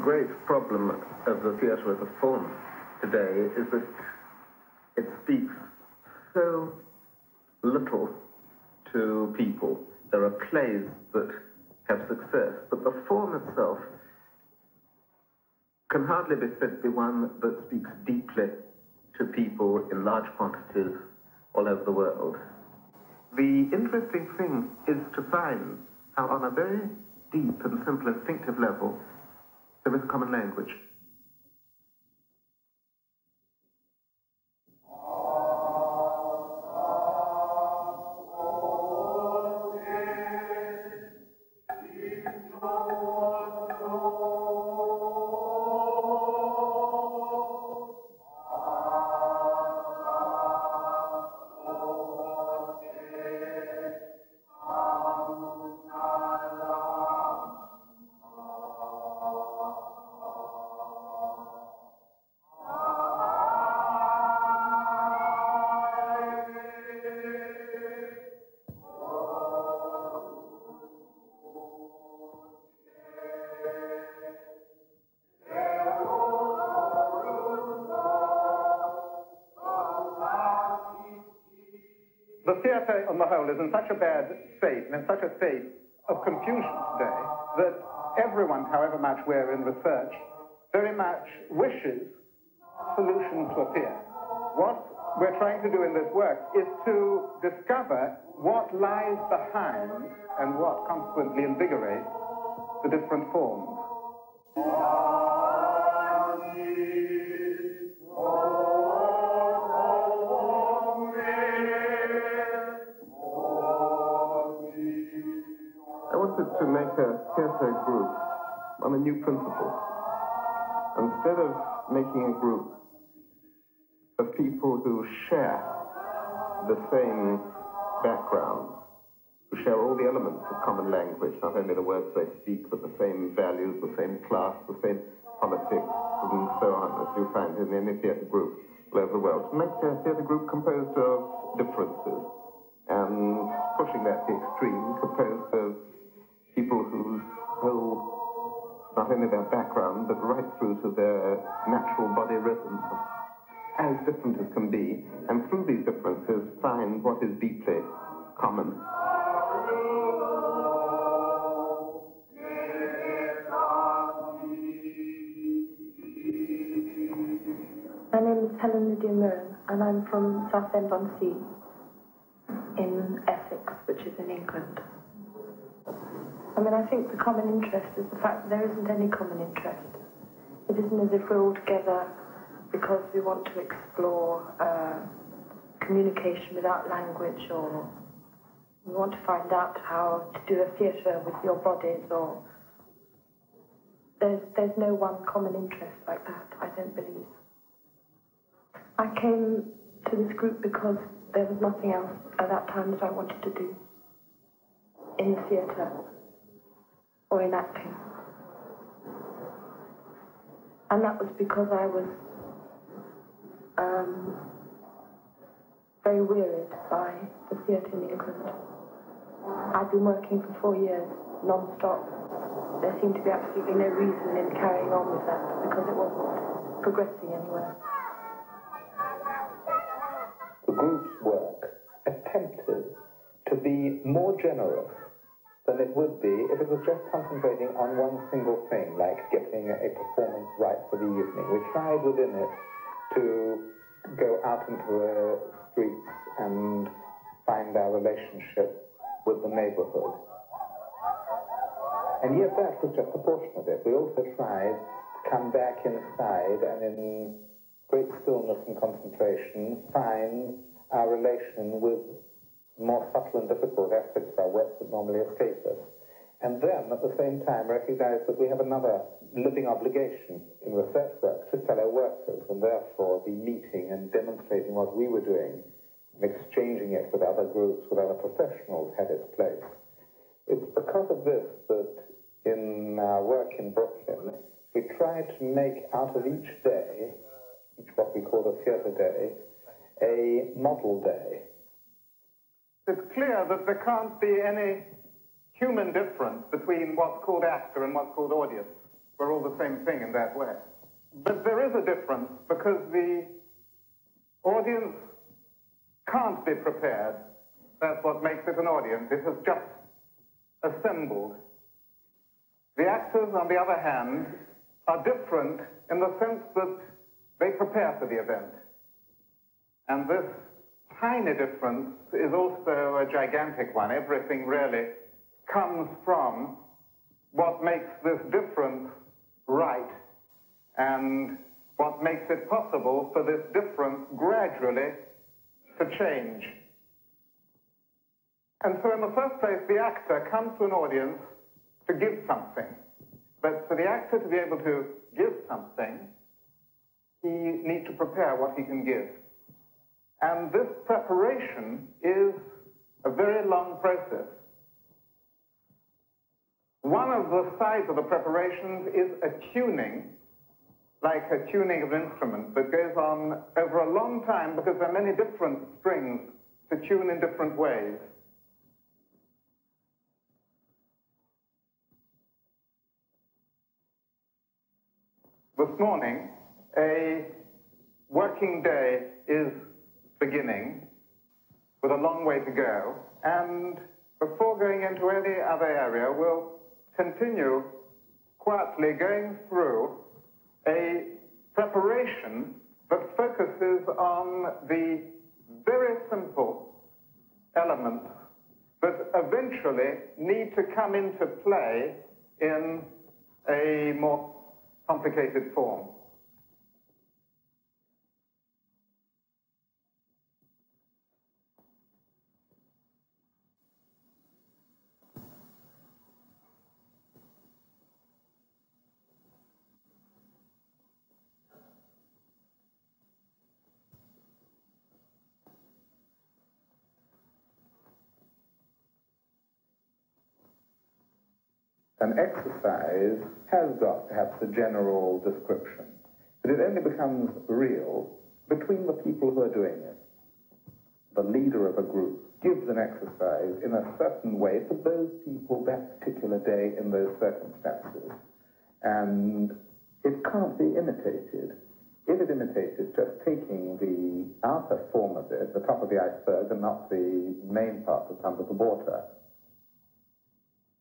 great problem of the theatre as a form today is that it speaks so little to people. There are plays that have success, but the form itself can hardly be said to be one that speaks deeply to people in large quantities all over the world. The interesting thing is to find how on a very deep and simple instinctive level there is a common language. In such a bad state and in such a state of confusion today that everyone, however much we're in research, very much wishes solutions to appear. What we're trying to do in this work is to discover what lies behind and what consequently invigorates the different forms. Theatre group on a new principle. Instead of making a group of people who share the same background, who share all the elements of common language, not only the words they speak, but the same values, the same class, the same politics, and so on, as you find in any theatre group all over the world. To make a theatre group composed of differences, and pushing that to extreme, composed of people whose whole, not only their background, but right through to their natural body rhythms as different as can be, and through these differences find what is deeply common. My name is Helen Lydia Mirren, and I'm from Southend-on-Sea in Essex, which is in England. I mean, I think the common interest is the fact that there isn't any common interest. It isn't as if we're all together because we want to explore uh, communication without language or we want to find out how to do a theatre with your bodies or there's, there's no one common interest like that, I don't believe. I came to this group because there was nothing else at that time that I wanted to do in the theatre or in acting. And that was because I was um, very wearied by the theatre in England. I'd been working for four years, non-stop. There seemed to be absolutely no reason in carrying on with that because it wasn't progressing anywhere. The group's work attempted to be more generous than it would be if it was just concentrating on one single thing, like getting a performance right for the evening. We tried within it to go out into the streets and find our relationship with the neighborhood. And yet that was just a portion of it. We also tried to come back inside and in great stillness and concentration find our relation with more subtle and difficult aspects of our work that normally escape us. And then, at the same time, recognize that we have another living obligation in research work to fellow workers, and therefore the meeting and demonstrating what we were doing and exchanging it with other groups, with other professionals, had its place. It's because of this that in our work in Brooklyn, we tried to make out of each day, each what we call a theatre day, a model day it's clear that there can't be any human difference between what's called actor and what's called audience. we're all the same thing in that way. But there is a difference because the audience can't be prepared. That's what makes it an audience. It has just assembled. The actors, on the other hand, are different in the sense that they prepare for the event. And this tiny difference is also a gigantic one. Everything really comes from what makes this difference right and what makes it possible for this difference gradually to change. And so in the first place, the actor comes to an audience to give something. But for the actor to be able to give something, he needs to prepare what he can give. And this preparation is a very long process. One of the sides of the preparations is a tuning, like a tuning of an instrument that goes on over a long time because there are many different strings to tune in different ways. This morning, a working day is beginning with a long way to go. And before going into any other area, we'll continue quietly going through a preparation that focuses on the very simple elements that eventually need to come into play in a more complicated form. An exercise has got perhaps a general description, but it only becomes real between the people who are doing it. The leader of a group gives an exercise in a certain way for those people that particular day in those circumstances. And it can't be imitated. If it imitates, it's just taking the outer form of it, the top of the iceberg, and not the main part that's under the water.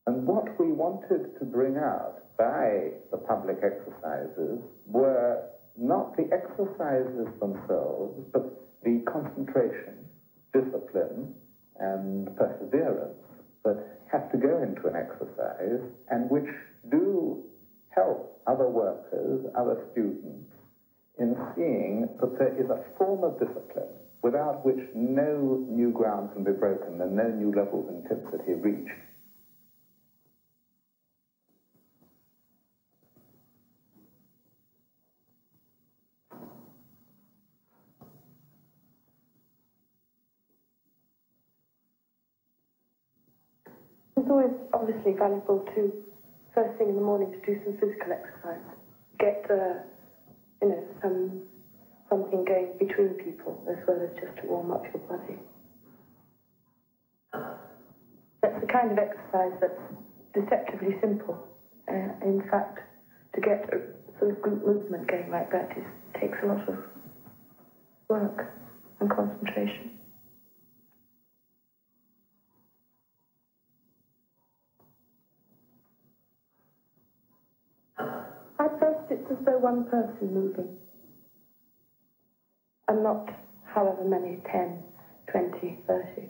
And what we wanted to bring out by the public exercises were not the exercises themselves, but the concentration, discipline, and perseverance that have to go into an exercise and which do help other workers, other students, in seeing that there is a form of discipline without which no new ground can be broken and no new levels of intensity reached. It's always obviously valuable to, first thing in the morning, to do some physical exercise. Get, uh, you know, some something going between people as well as just to warm up your body. That's the kind of exercise that's deceptively simple. Uh, in fact, to get a sort of group movement going like that is, takes a lot of work and concentration. At first, it's as though one person moving, and not however many 10, 20, 30.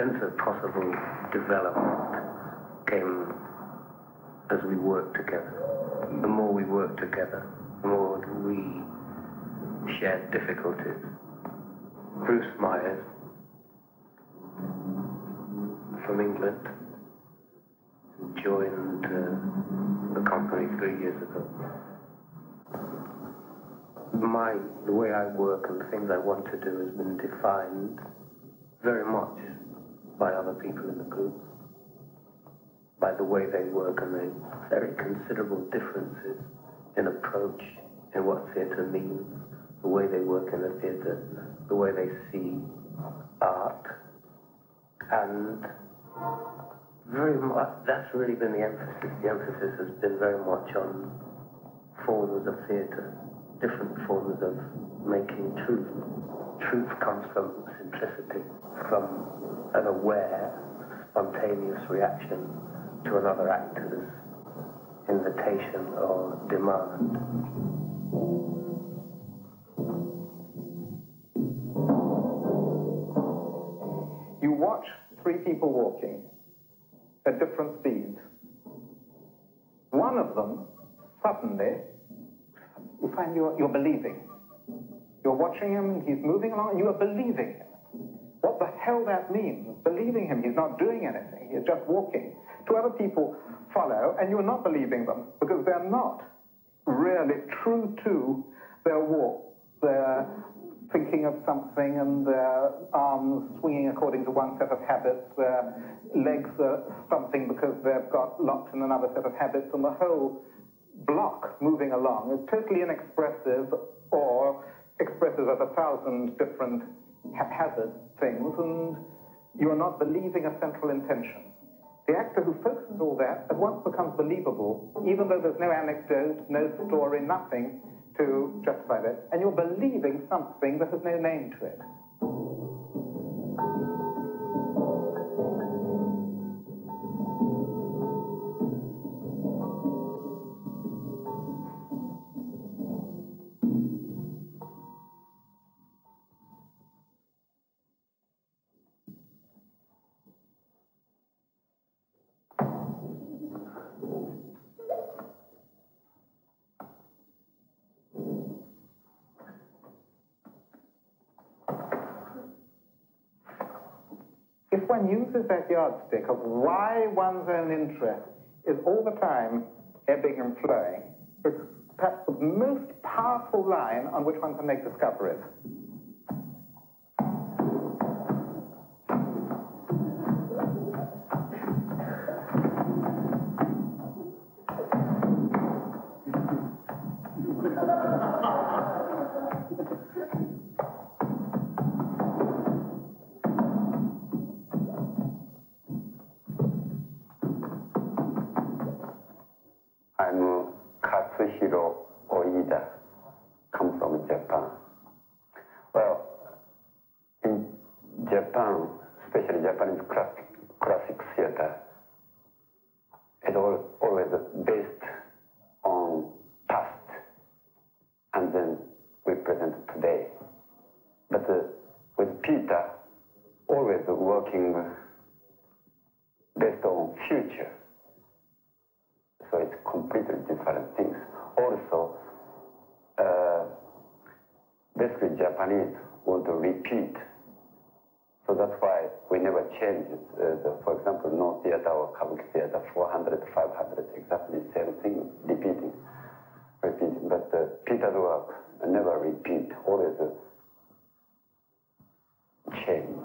Sense of possible development came as we worked together. The more we worked together, the more we shared difficulties. Bruce Myers from England joined uh, the company three years ago. My, the way I work and the things I want to do has been defined very much by other people in the group, by the way they work and the very considerable differences in approach in what theatre means, the way they work in the theatre, the way they see art, and very much, that's really been the emphasis. The emphasis has been very much on forms of theatre, different forms of making truth. Truth comes from simplicity, from an aware, spontaneous reaction to another actor's invitation or demand. You watch three people walking at different speeds. One of them, suddenly, you find you're, you're believing. You're watching him, he's moving along, and you are believing him. What the hell that means, believing him, he's not doing anything, he's just walking. Two other people follow, and you're not believing them because they're not really true to their walk. They're thinking of something and their arms swinging according to one set of habits, their legs are something because they've got locked in another set of habits, and the whole block moving along is totally inexpressive or expressive of a thousand different haphazard things, and you're not believing a central intention. The actor who focuses all that at once becomes believable, even though there's no anecdote, no story, nothing to justify that. And you're believing something that has no name to it. That yardstick of why one's own interest is all the time ebbing and flowing, it's perhaps the most powerful line on which one can make discoveries. Katsuhiro Oida, come from Japan. Well, in Japan, especially Japanese classic, classic theater, it's al- always based on past, and then we present today. But uh, with Peter, always working based on future so it's completely different. Also, uh, basically Japanese want to repeat, so that's why we never change. Uh, the, for example, Noh theater or kabuki theater, 400, 500, exactly the same thing, repeating, repeating. But uh, Peter's work never repeat, always uh, change.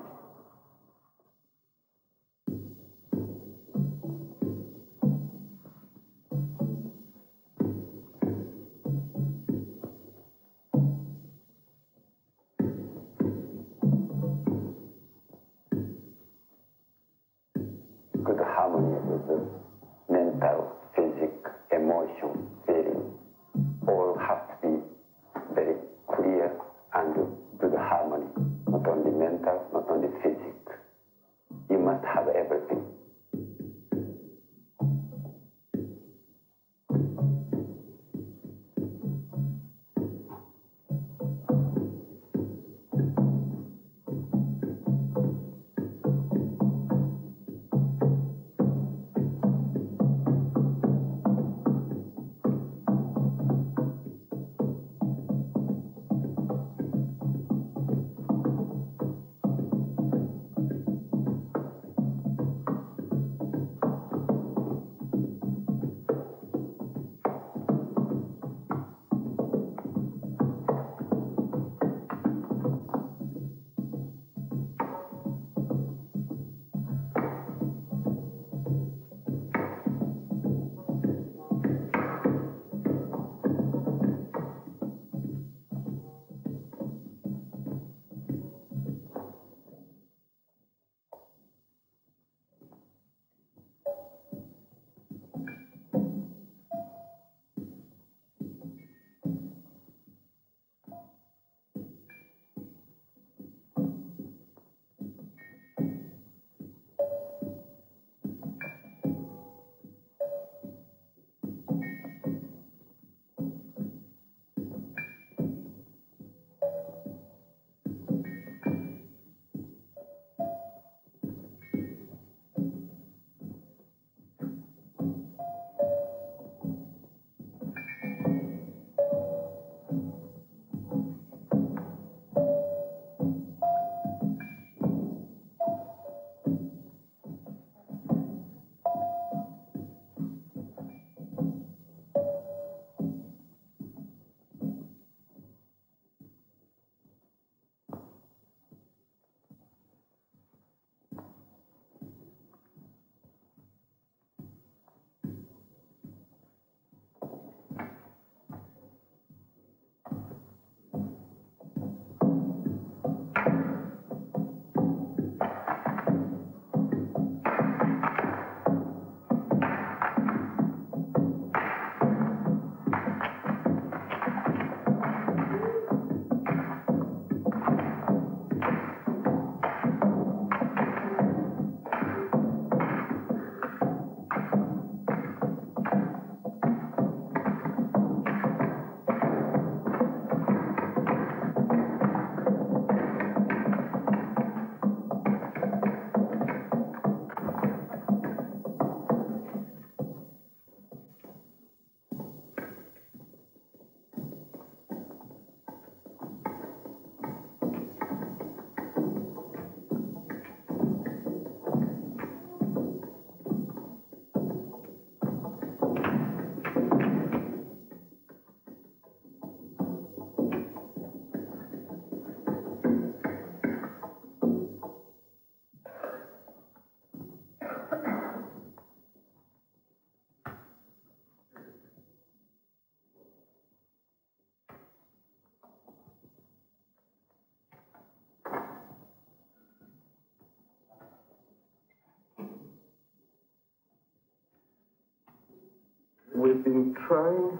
We've been trying,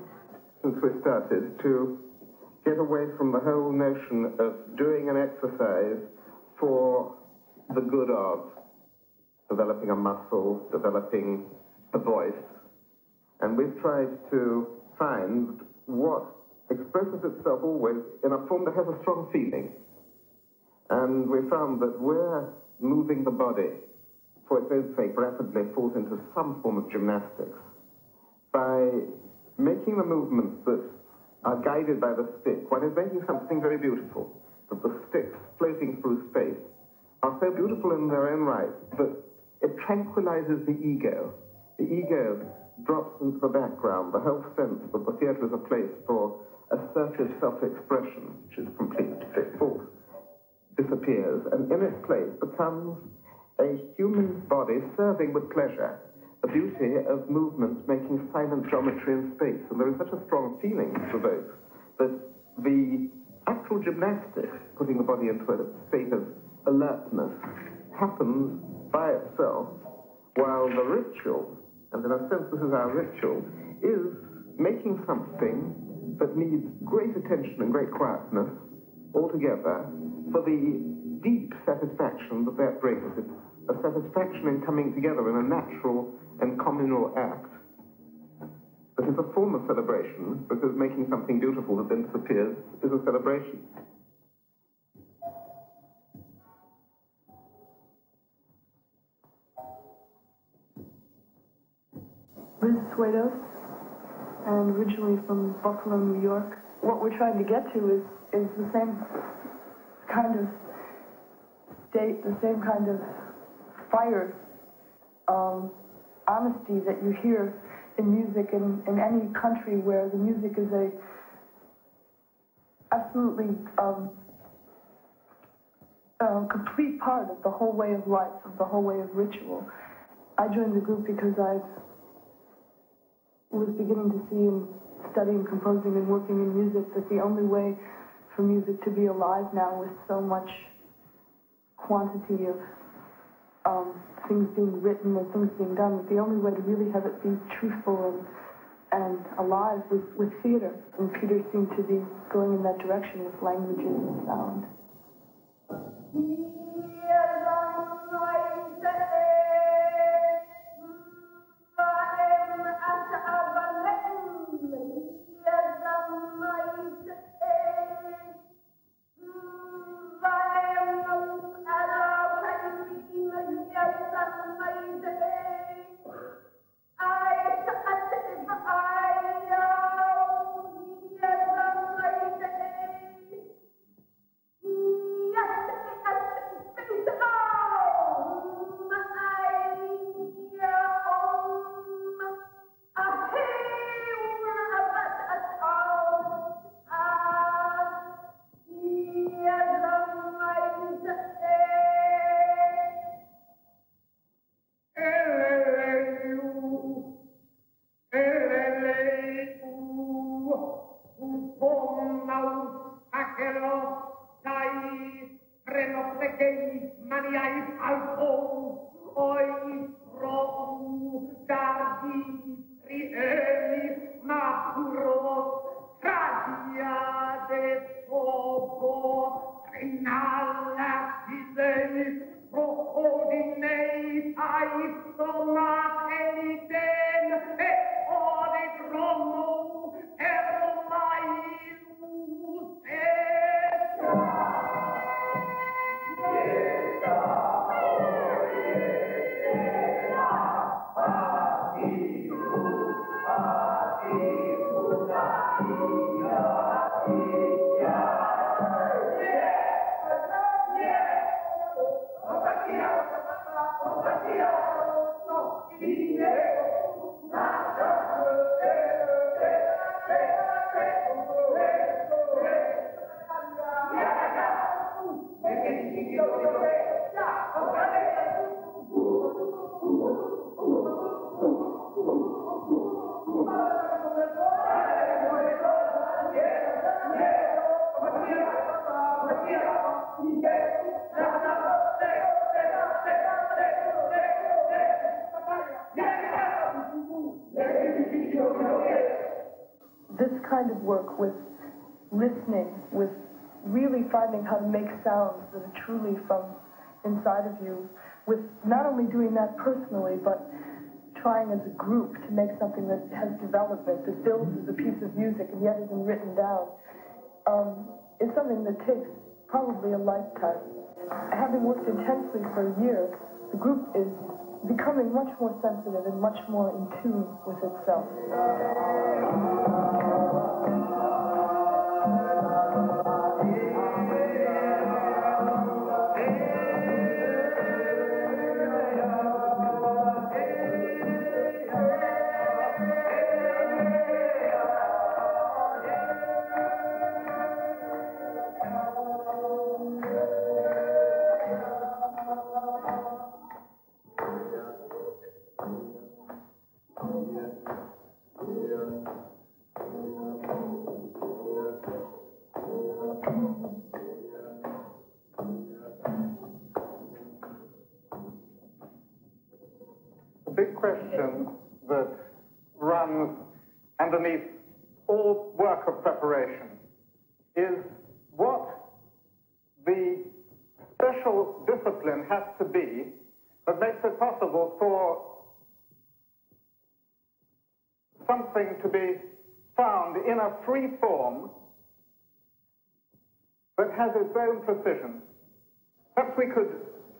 since we started, to get away from the whole notion of doing an exercise for the good of developing a muscle, developing a voice. And we've tried to find what expresses itself always in a form that has a strong feeling. And we found that where moving the body for its own sake rapidly falls into some form of gymnastics, by making the movements that are guided by the stick, one is making something very beautiful, that the sticks floating through space are so beautiful in their own right that it tranquilizes the ego. The ego drops into the background, the whole sense that the theatre is a place for assertive self-expression, which is completely false, disappears, and in its place becomes a human body serving with pleasure the beauty of movements making silent geometry in space. And there is such a strong feeling to those that the actual gymnastics, putting the body into a state of alertness, happens by itself, while the ritual, and in a sense this is our ritual, is making something that needs great attention and great quietness altogether for the deep satisfaction that that brings. It's a satisfaction in coming together in a natural and communal act. But it's a form of celebration because making something beautiful that then disappears is a celebration. Liz Swados, and originally from Buffalo, New York. What we're trying to get to is, is the same kind of state, the same kind of fire, um, honesty that you hear in music in, in any country where the music is a absolutely um, uh, complete part of the whole way of life, of the whole way of ritual. I joined the group because I was beginning to see in studying composing and working in music that the only way for music to be alive now with so much quantity of um, things being written and things being done, the only way to really have it be truthful and and alive was with theater. And Peter seemed to be going in that direction with languages and sound. you don't do that. How to make sounds that are truly from inside of you, with not only doing that personally, but trying as a group to make something that has development, that builds as a piece of music and yet isn't written down, um, is something that takes probably a lifetime. Having worked intensely for a year, the group is becoming much more sensitive and much more in tune with itself. Found in a free form that has its own precision. Perhaps we could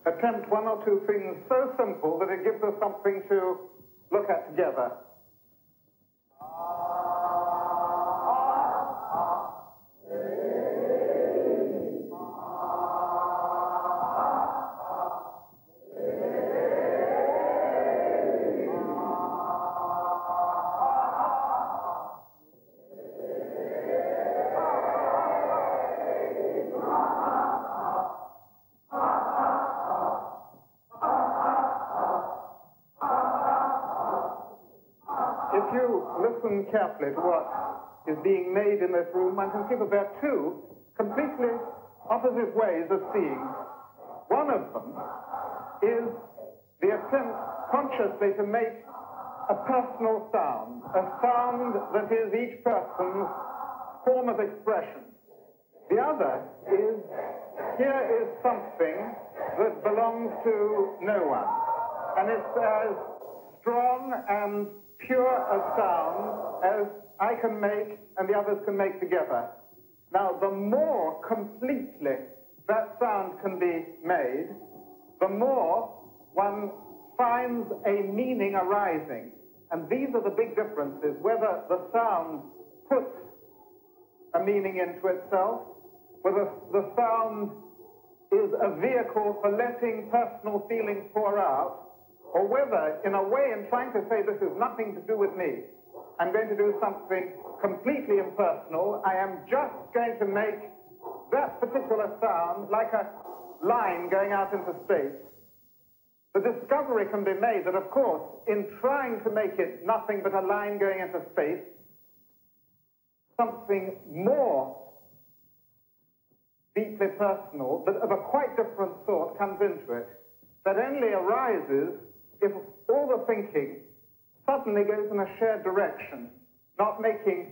attempt one or two things so simple that it gives us something to look at together. Carefully to what is being made in this room, one can see that there two completely opposite ways of seeing. One of them is the attempt consciously to make a personal sound, a sound that is each person's form of expression. The other is here is something that belongs to no one, and it's as strong and pure a sound as I can make and the others can make together. Now, the more completely that sound can be made, the more one finds a meaning arising. And these are the big differences, whether the sound puts a meaning into itself, whether the sound is a vehicle for letting personal feelings pour out, or whether, in a way, in trying to say this is nothing to do with me, I'm going to do something completely impersonal. I am just going to make that particular sound like a line going out into space. The discovery can be made that, of course, in trying to make it nothing but a line going into space, something more deeply personal, but of a quite different sort, comes into it, that only arises if all the thinking suddenly goes in a shared direction, not making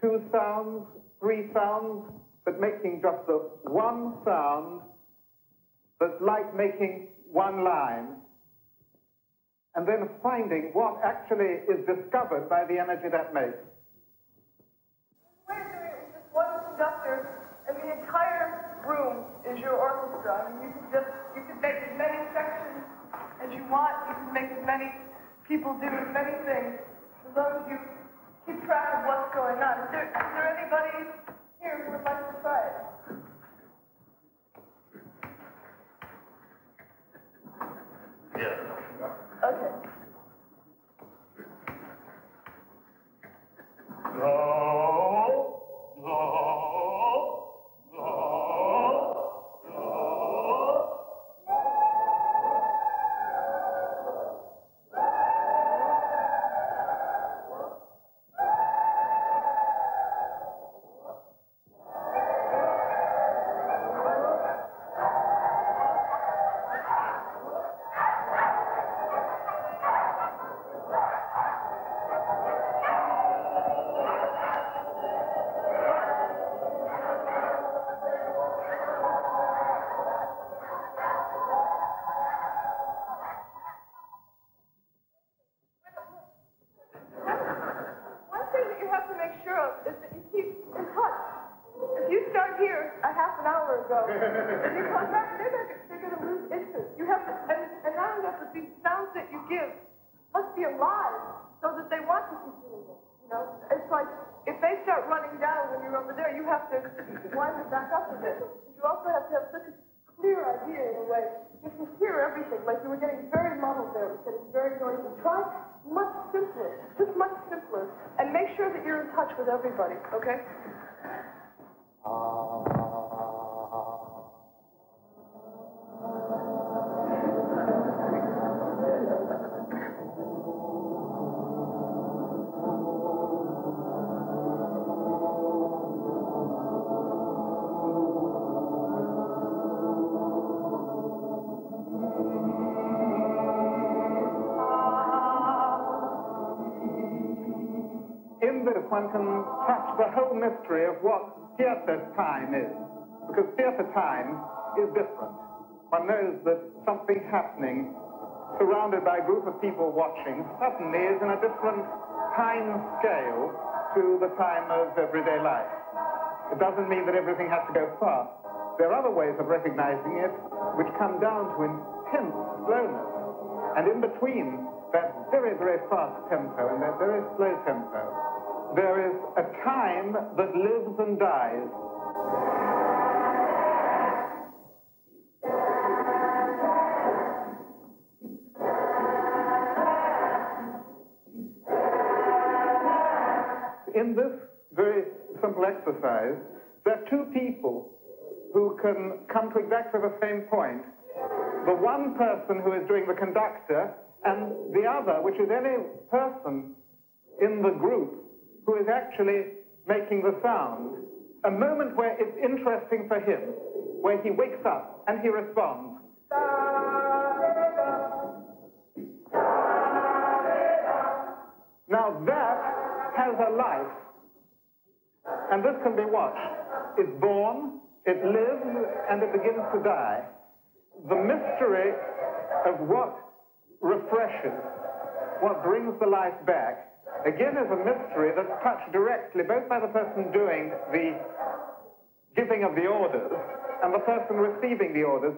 two sounds, three sounds, but making just the one sound that's like making one line, and then finding what actually is discovered by the energy that makes. Way of doing just one conductor, and the entire room is your orchestra. Mean, you could just, you want. You can make as many people do as many things, as long as you keep track of what's going on. Is there, is there anybody here who would like to try it? Okay. Thank an hour ago. and you come back, they're, not, they're going to lose interest. You have to, and, and not enough that the sounds that you give must be alive so that they want to keep doing it. You know, it's like if they start running down when you're over there, you have to wind it back up a bit. You also have to have such a clear idea in a way. You can hear everything. Like you were getting very muddled there. It was getting very noisy. Try much simpler, just much simpler, and make sure that you're in touch with everybody. Okay? In the whole mystery of what theatre time is. Because theatre time is different. One knows that something happening, surrounded by a group of people watching, suddenly is in a different time scale to the time of everyday life. It doesn't mean that everything has to go fast. There are other ways of recognizing it which come down to intense slowness. And in between that very, very fast tempo and that very slow tempo, there is a time that lives and dies. In this very simple exercise, there are two people who can come to exactly the same point. The one person who is doing the conductor, and the other, which is any person in the group who is actually making the sound. A moment where it's interesting for him, where he wakes up and he responds. Now that has a life, and this can be watched. It's born, it lives, and it begins to die. The mystery of what refreshes, what brings the life back, again is a mystery that's touched directly both by the person doing the giving of the orders and the person receiving the orders.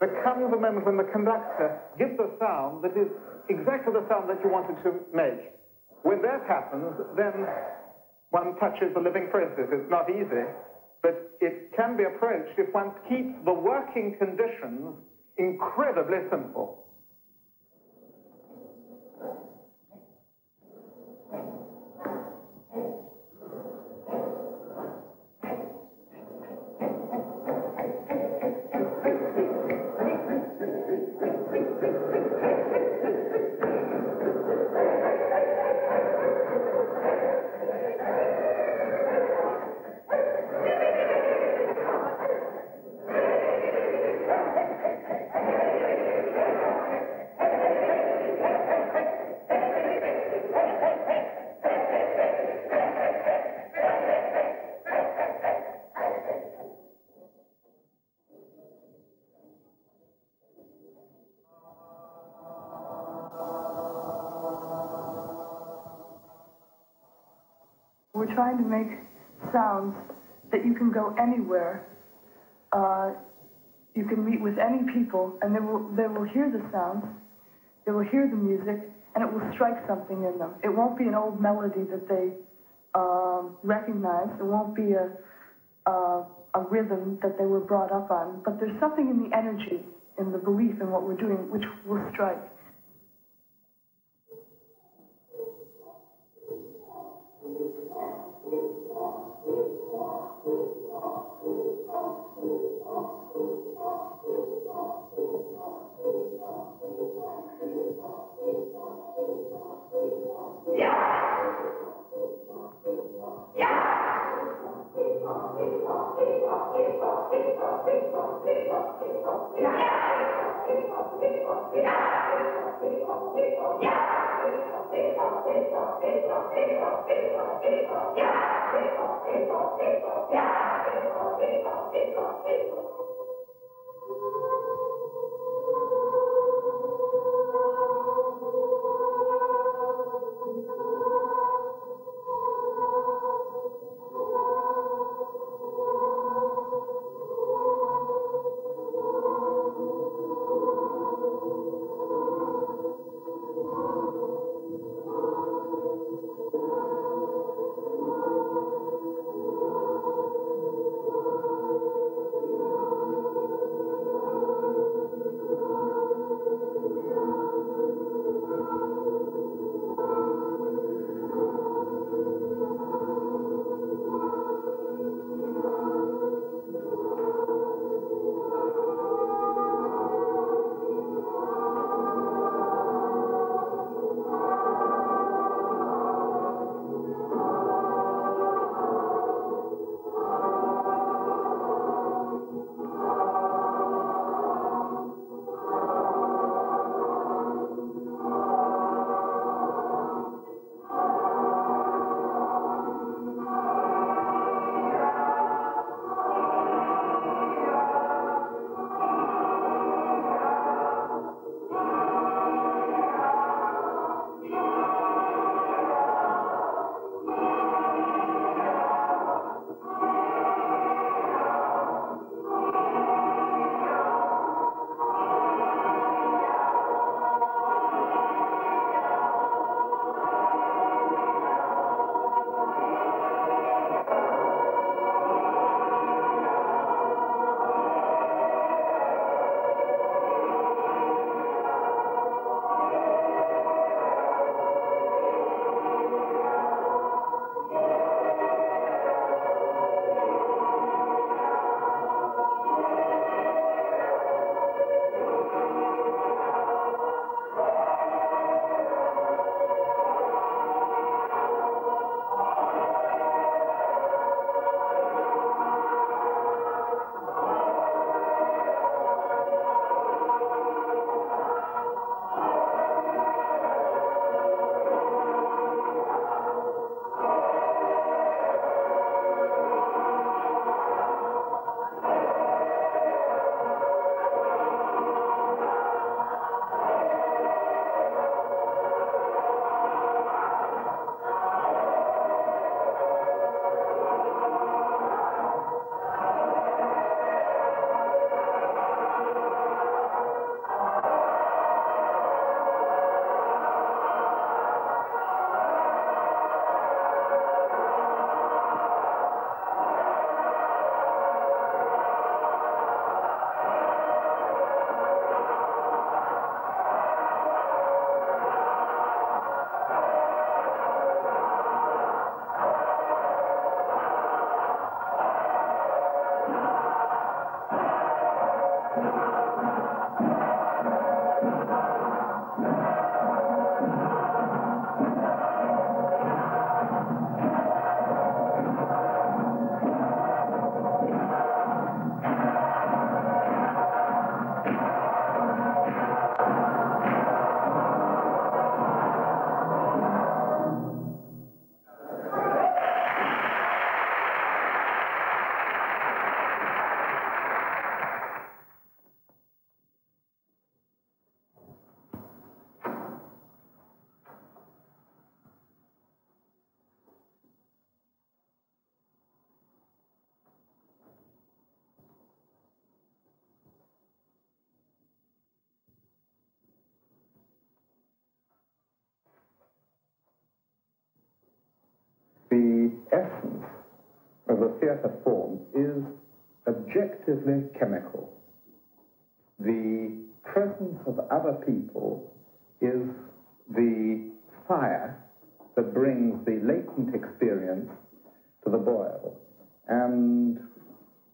There comes a moment when the conductor gives a sound that is exactly the sound that you wanted to make. When that happens, then one touches the living process. It's not easy, but it can be approached if one keeps the working conditions incredibly simple. We're trying to make sounds that you can go anywhere. Uh, you can meet with any people, and they will they will hear the sounds, they will hear the music, and it will strike something in them. It won't be an old melody that they um, recognize. It won't be a, a a rhythm that they were brought up on. But there's something in the energy, in the belief in what we're doing, which will strike. Yeah. Theatre form is objectively chemical. The presence of other people is the fire that brings the latent experience to the boil. And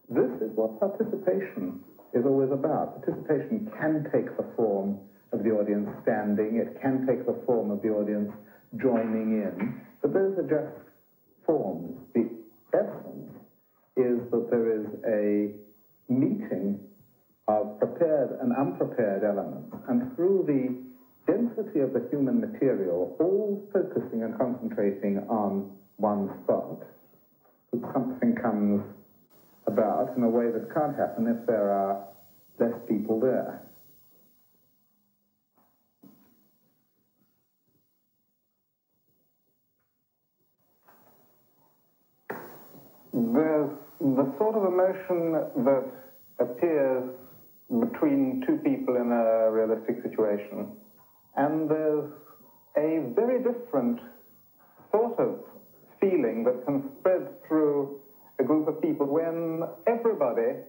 this is what participation is always about. Participation can take the form of the audience standing, it can take the form of the audience joining in, but those are just forms. The is that there is a meeting of prepared and unprepared elements, and through the density of the human material all focusing and concentrating on one spot, something comes about in a way that can't happen if there are less people there. There's the sort of emotion that appears between two people in a realistic situation, and there's a very different sort of feeling that can spread through a group of people when everybody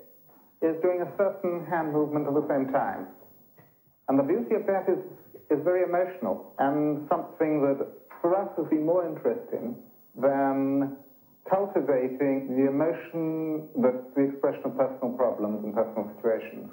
is doing a certain hand movement at the same time. And the beauty of that is, is very emotional and something that for us has been more interesting than cultivating the emotion that's the expression of personal problems and personal situations.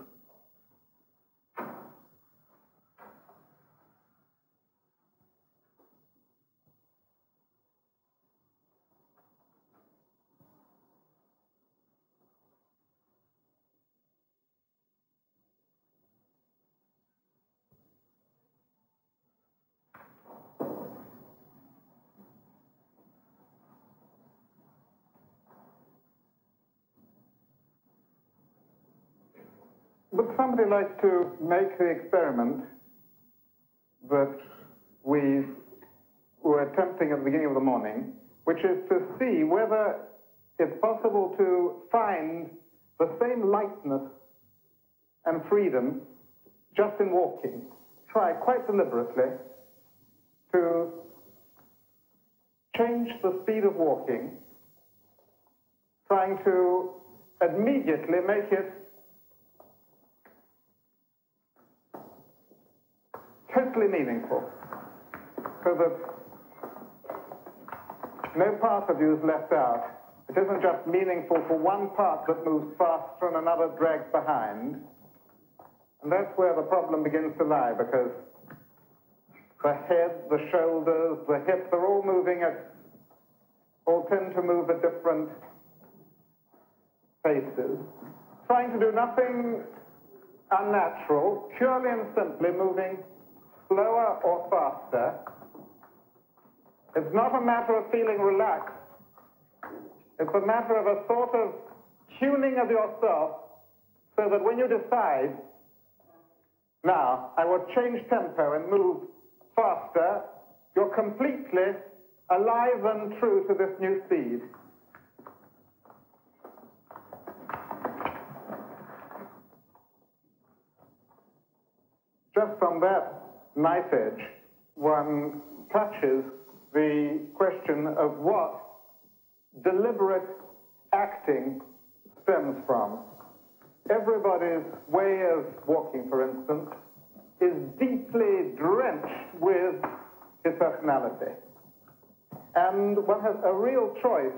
Would somebody like to make the experiment that we were attempting at the beginning of the morning, which is to see whether it's possible to find the same lightness and freedom just in walking. Try quite deliberately to change the speed of walking, trying to immediately make it totally meaningful, so that no part of you is left out. It isn't just meaningful for one part that moves faster and another drags behind. And that's where the problem begins to lie, because the head, the shoulders, the hips are all moving at, all tend to move at different paces, trying to do nothing unnatural, purely and simply moving slower or faster. It's not a matter of feeling relaxed. It's a matter of a sort of tuning of yourself so that when you decide, now, I will change tempo and move faster, you're completely alive and true to this new speed. Just from that knife edge, one touches the question of what deliberate acting stems from. Everybody's way of walking, for instance, is deeply drenched with his personality. And one has a real choice.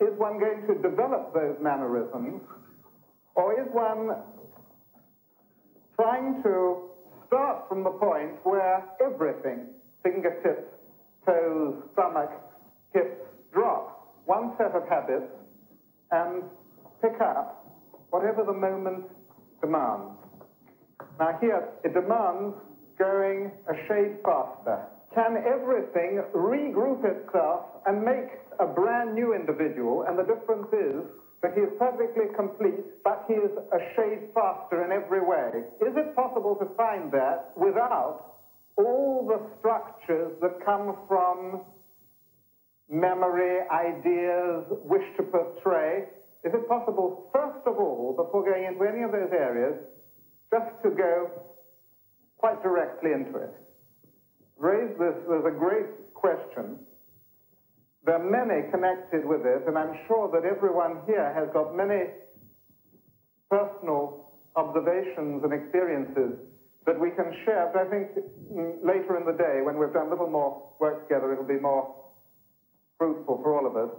Is one going to develop those mannerisms, or is one trying to start from the point where everything, fingertips, toes, stomach, hips, drop one set of habits and pick up whatever the moment demands. Now here, it demands going a shade faster. Can everything regroup itself and make a brand new individual? And the difference is that he is perfectly complete, but he is a shade faster in every way. Is it possible to find that without all the structures that come from memory, ideas, wish to portray? Is it possible, first of all, before going into any of those areas, just to go quite directly into it? Raise this as a great question there are many connected with it, and I'm sure that everyone here has got many personal observations and experiences that we can share. But I think mm, later in the day, when we've done a little more work together, it'll be more fruitful for all of us,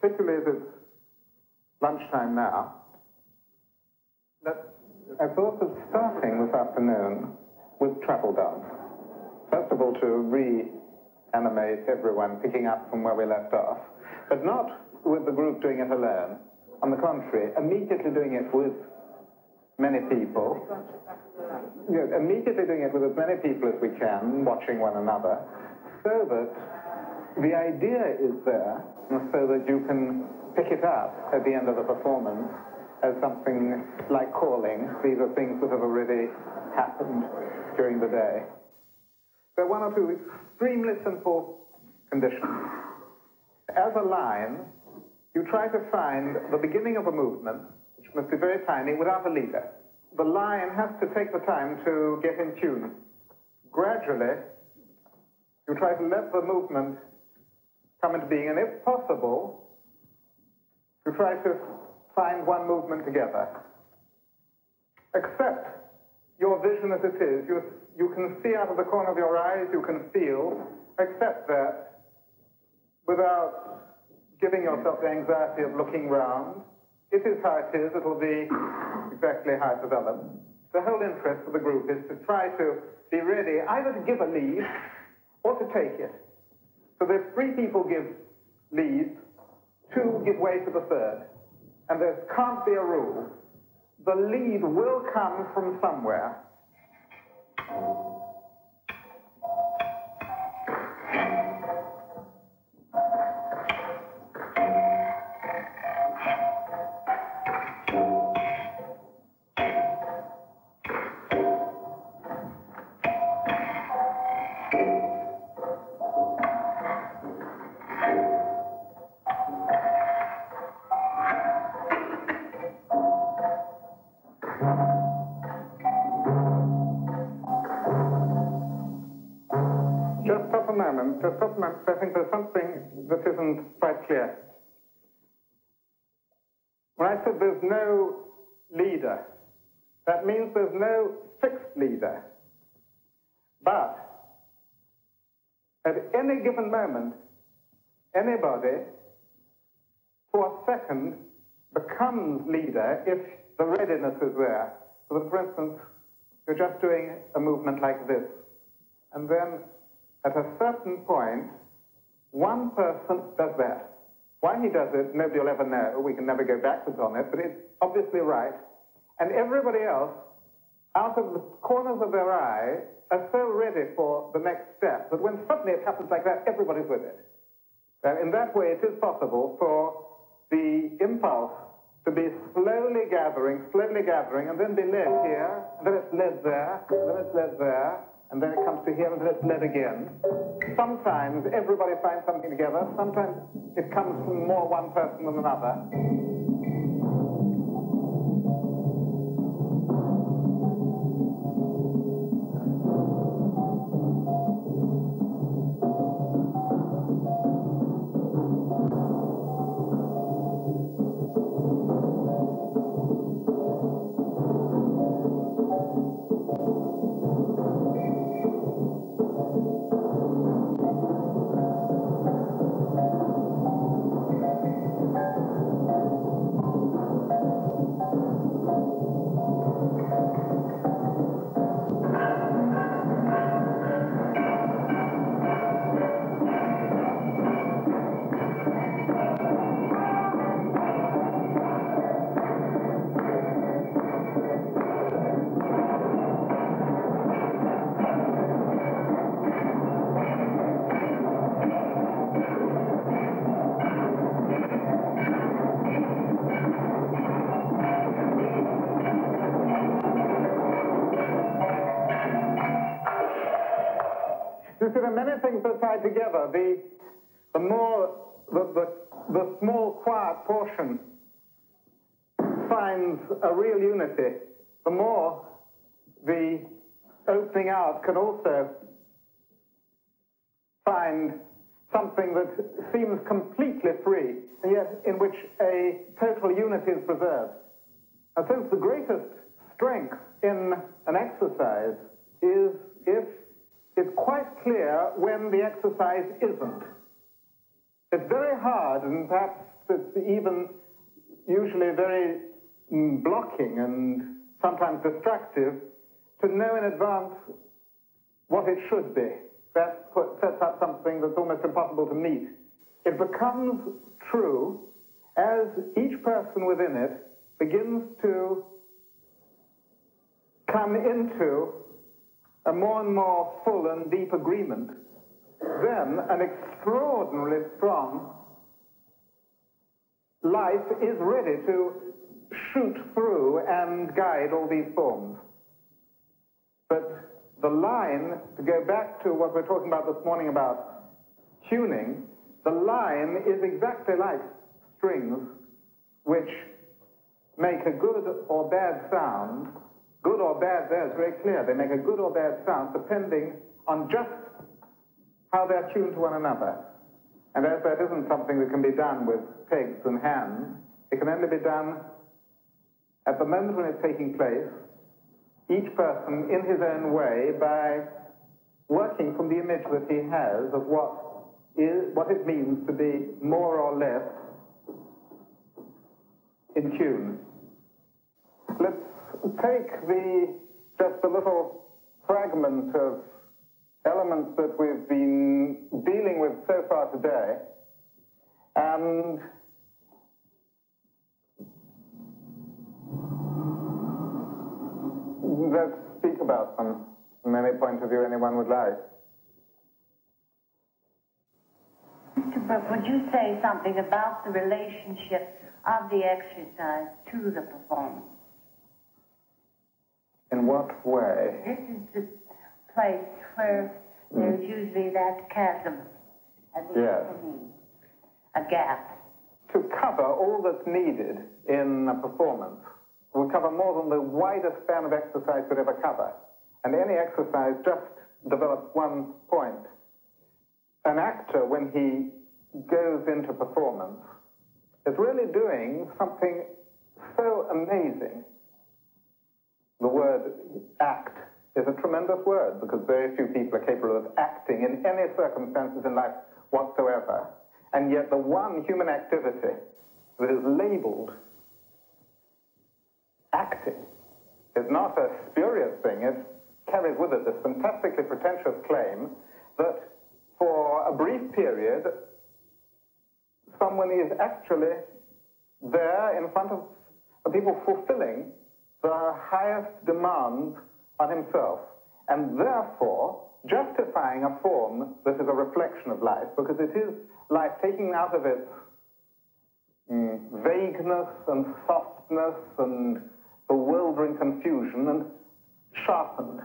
particularly as it's lunchtime now. I thought of starting this afternoon with travel dance. First of all, to re animate everyone picking up from where we left off, but not with the group doing it alone. On the contrary, immediately doing it with many people, you know, immediately doing it with as many people as we can, watching one another, so that the idea is there, so that you can pick it up at the end of the performance as something like calling. These are things that have already happened during the day. There are one or two extremely simple conditions. As a line, you try to find the beginning of a movement, which must be very tiny, without a leader. The line has to take the time to get in tune. Gradually, you try to let the movement come into being, and if possible, you try to find one movement together. Accept your vision as it is. You, you can see out of the corner of your eyes, you can feel. Accept that without giving yourself the anxiety of looking round. It is how it is, it'll be exactly how it develops. The whole interest of the group is to try to be ready either to give a lead or to take it. So that three people give leads, two give way to the third. And there can't be a rule. The lead will come from somewhere. Thank you. I think there's something that isn't quite clear. When I said there's no leader, that means there's no fixed leader. But at any given moment, anybody for a second becomes leader if the readiness is there. So for instance, you're just doing a movement like this. And then at a certain point, one person does that. Why he does it, nobody will ever know. We can never go backwards on it, but it's obviously right. And everybody else, out of the corners of their eye, are so ready for the next step that when suddenly it happens like that, everybody's with it. And in that way, it is possible for the impulse to be slowly gathering, slowly gathering, and then be led here, and then it's led there, and then it's led there, and then it comes to here, and then it's led again. Sometimes everybody finds something together, sometimes it comes from more one person than another. The, the, small, quiet portion finds a real unity, the more the opening out can also find something that seems completely free, and yet in which a total unity is preserved. And since the greatest strength in an exercise is if it's quite clear when the exercise isn't. It's very hard, and perhaps it's even usually very mm, blocking and sometimes destructive to know in advance what it should be. That sets up something that's almost impossible to meet. It becomes true as each person within it begins to come into a more and more full and deep agreement, then an extraordinarily strong life is ready to shoot through and guide all these forms. But the line, to go back to what we we're talking about this morning about tuning, the line is exactly like strings which make a good or bad sound. Good or bad there is very clear. They make a good or bad sound depending on just how they're tuned to one another. And as that isn't something that can be done with pegs and hands, it can only be done at the moment when it's taking place, each person in his own way by working from the image that he has of what is what it means to be more or less in tune. Let's take the just a little fragment of elements that we've been dealing with so far today and let's speak about them from any point of view anyone would like. Mr. Brook, would you say something about the relationship of the exercise to the performance? In what way? This is the place where there's mm. usually that chasm, at Yes. a gap. To cover all that's needed in a performance will cover more than the widest span of exercise could ever cover. And any exercise just develops one point. An actor, when he goes into performance, is really doing something so amazing. The word act is a tremendous word because very few people are capable of acting in any circumstances in life whatsoever. And yet the one human activity that is labeled acting is not a spurious thing. It carries with it this fantastically pretentious claim that for a brief period, someone is actually there in front of people fulfilling the highest demands on himself, and therefore justifying a form that is a reflection of life, because it is life taking out of its mm, vagueness and softness and bewildering confusion and sharpened.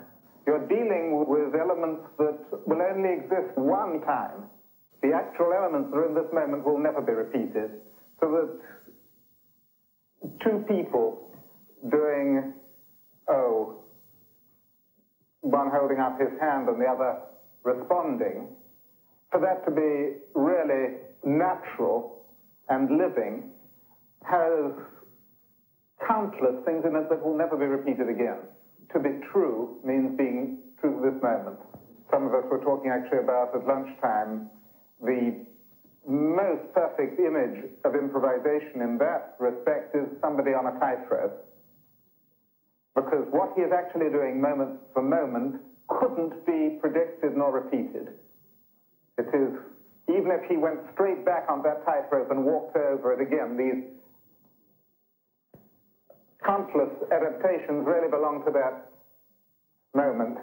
You're dealing with elements that will only exist one time. The actual elements that are in this moment will never be repeated. So that two people doing, oh, one holding up his hand and the other responding, for that to be really natural and living has countless things in it that will never be repeated again. To be true means being true to this moment. Some of us were talking actually about at lunchtime the most perfect image of improvisation in that respect is somebody on a tightrope. Because what he is actually doing moment for moment couldn't be predicted nor repeated. It is, even if he went straight back on that tightrope and walked over it again, these countless adaptations really belong to that moment.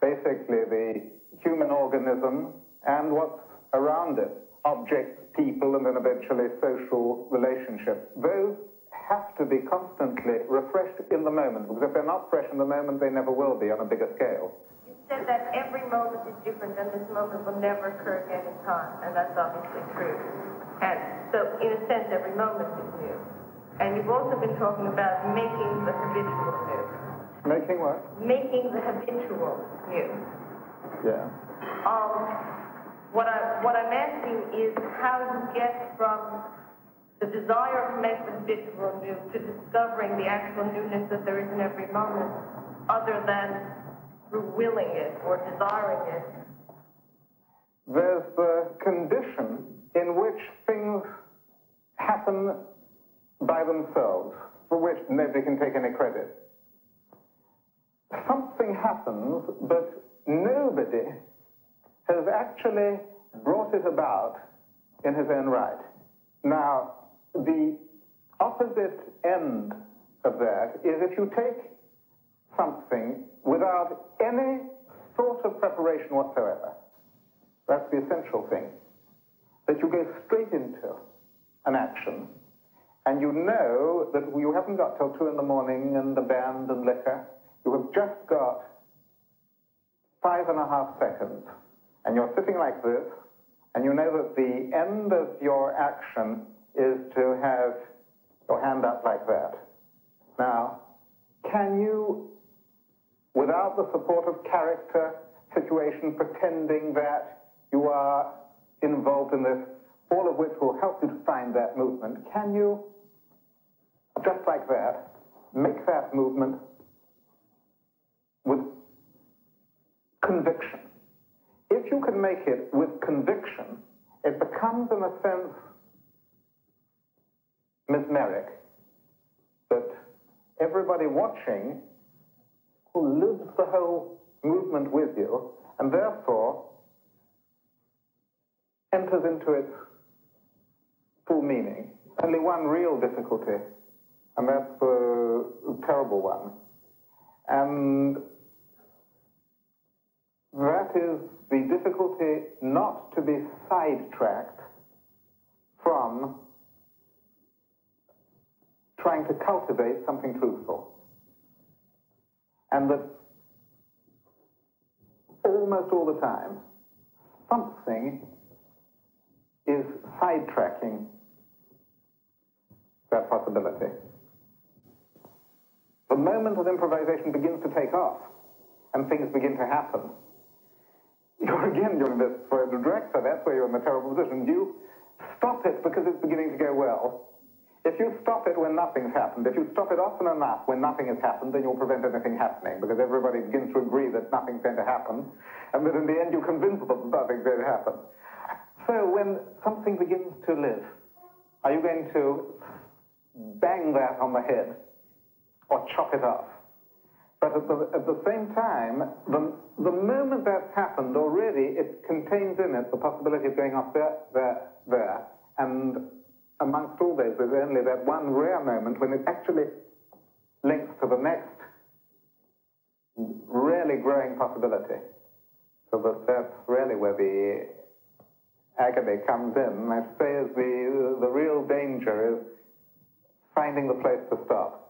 Basically, the human organism and what's around it, objects, people, and then eventually social relationships. Those have to be constantly refreshed in the moment, because if they're not fresh in the moment, they never will be on a bigger scale. You said that every moment is different and this moment will never occur again in time, and that's obviously true. And so, in a sense, every moment is new. And you've also been talking about making the habitual new. Making what? Making the habitual new. Yeah. Um, what, I, what I'm asking is how you get from the desire to make the habitual new to discovering the actual newness that there is in every moment, other than through willing it or desiring it. There's the condition in which things happen by themselves, for which nobody can take any credit. Something happens, but nobody has actually brought it about in his own right. Now, the opposite end of that is if you take something without any sort of preparation whatsoever. That's the essential thing. That you go straight into an action and you know that you haven't got till two in the morning and the band and liquor. You have just got five and a half seconds and you're sitting like this and you know that the end of your action is to have your hand up like that. Now, can you, without the support of character, situation, pretending that you are involved in this, all of which will help you to find that movement, can you, just like that, make that movement with conviction? If you can make it with conviction, it becomes, in a sense, mesmeric. That everybody watching who lives the whole movement with you and therefore enters into its full meaning. Only one real difficulty, and that's the terrible one. And that is the difficulty not to be sidetracked from trying to cultivate something truthful. And that almost all the time, something is sidetracking that possibility. The moment that improvisation begins to take off and things begin to happen, you're again, you're in this, for the director, that's where you're in the terrible position. You stop it because it's beginning to go well. If you stop it when nothing's happened, if you stop it often enough when nothing has happened, then you'll prevent anything happening because everybody begins to agree that nothing's going to happen, and that in the end you convince them that nothing's going to happen. So when something begins to live, are you going to bang that on the head or chop it off? But at the, at the same time, the, the moment that's happened already, it contains in it the possibility of going off there, there, there, and amongst all those, there's only that one rare moment when it actually links to the next really growing possibility. So that that's really where the agony comes in. I say is the, the real danger is finding the place to stop.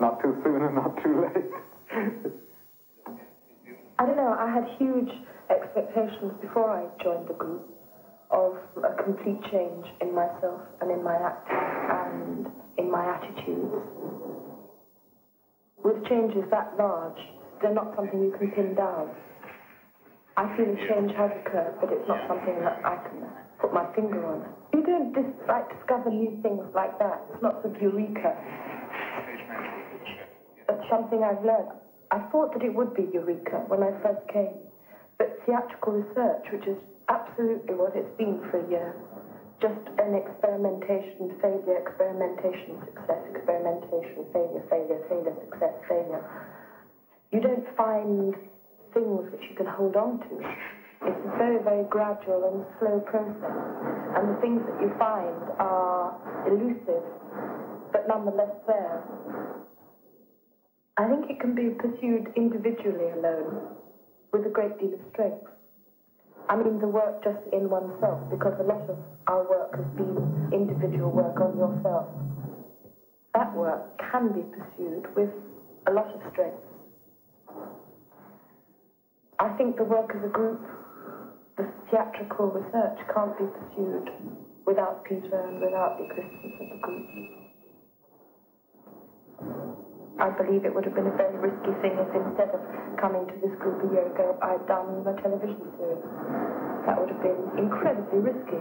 Not too soon and not too late. I don't know, I had huge expectations before I joined the group of a complete change in myself and in my acting and in my attitudes. With changes that large, they're not something you can pin down. I feel a change has occurred, but it's not something that I can put my finger on. You don't like discover new things like that. It's not the eureka. It's something I've learned. I thought that it would be eureka when I first came, but theatrical research, which is absolutely what it's been for a year. Just an experimentation, failure, experimentation, success, experimentation, failure, failure, failure, success, failure. You don't find things which you can hold on to. It's a very, very gradual and slow process. And the things that you find are elusive, but nonetheless there. I think it can be pursued individually alone with a great deal of strength. I mean the work just in oneself, because a lot of our work has been individual work on yourself. That work can be pursued with a lot of strength. I think the work as a group, the theatrical research can't be pursued without Peter and without the existence of the group. I believe it would have been a very risky thing if instead of coming to this group a year ago, I'd done a television series. That would have been incredibly risky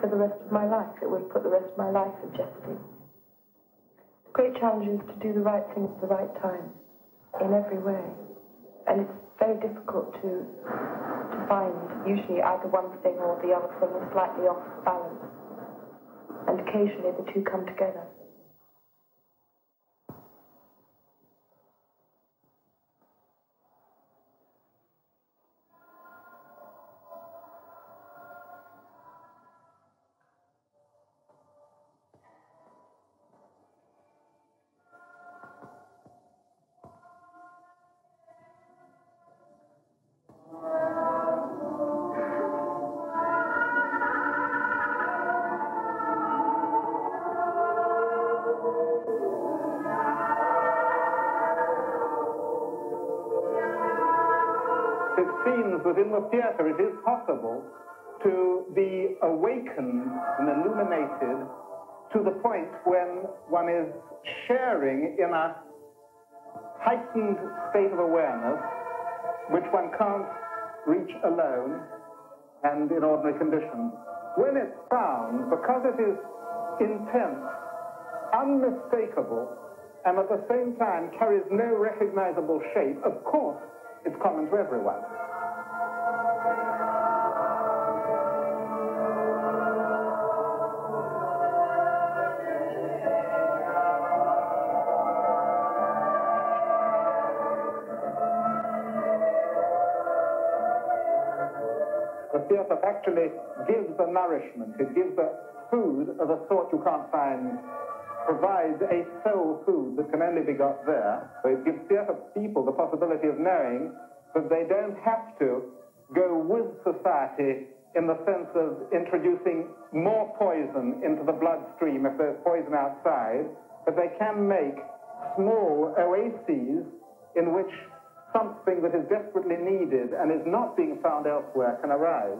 for the rest of my life. It would have put the rest of my life in jeopardy. The great challenge is to do the right thing at the right time, in every way. And it's very difficult to, to find usually either one thing or the other thing is slightly off balance. And occasionally the two come together. Is sharing in a heightened state of awareness which one can't reach alone and in ordinary conditions. When it's found, because it is intense, unmistakable, and at the same time carries no recognizable shape, of course, it's common to everyone. Theatre actually gives the nourishment, it gives the food of a sort you can't find, provides a soul food that can only be got there. So it gives theatre people the possibility of knowing that they don't have to go with society in the sense of introducing more poison into the bloodstream if there's poison outside, but they can make small oases in which something that is desperately needed and is not being found elsewhere can arise.